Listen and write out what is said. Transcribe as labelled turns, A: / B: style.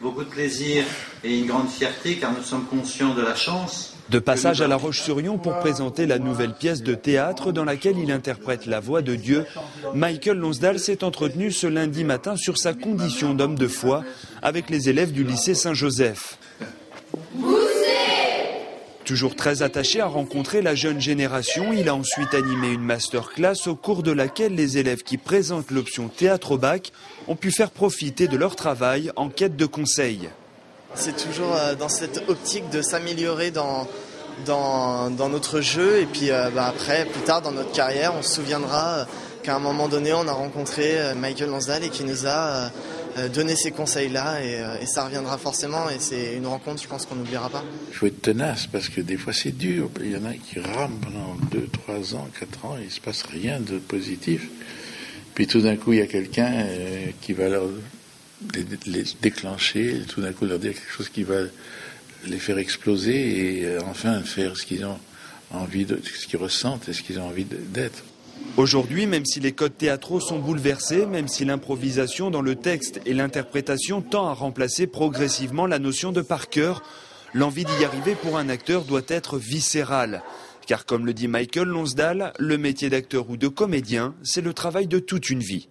A: beaucoup de plaisir et une grande fierté car nous sommes conscients de la chance.
B: De passage à La Roche-sur-Yon pour présenter la nouvelle pièce de théâtre dans laquelle il interprète la voix de Dieu, Michael Lonsdal s'est entretenu ce lundi matin sur sa condition d'homme de foi avec les élèves du lycée Saint-Joseph. Toujours très attaché à rencontrer la jeune génération, il a ensuite animé une masterclass au cours de laquelle les élèves qui présentent l'option théâtre au bac ont pu faire profiter de leur travail en quête de conseils.
C: C'est toujours euh, dans cette optique de s'améliorer dans, notre jeu et puis euh, bah, après, plus tard dans notre carrière, on se souviendra euh, qu'à un moment donné, on a rencontré Michael Lansdal et qui nous a donner ces conseils-là euh, et, ça reviendra forcément et c'est une rencontre, je pense qu'on n'oubliera pas.
D: Il faut être tenace parce que des fois c'est dur. Il y en a qui rament pendant 2, 3 ans, 4 ans et il ne se passe rien de positif. Puis tout d'un coup, il y a quelqu'un euh, qui va les, déclencher, tout d'un coup leur dire quelque chose qui va les faire exploser et enfin faire ce qu'ils ont envie de, ce qu'ils ressentent et ce qu'ils ont envie d'être.
B: Aujourd'hui, même si les codes théâtraux sont bouleversés, même si l'improvisation dans le texte et l'interprétation tend à remplacer progressivement la notion de par cœur, l'envie d'y arriver pour un acteur doit être viscérale. Car comme le dit Michael Lonsdal, le métier d'acteur ou de comédien, c'est le travail de toute une vie.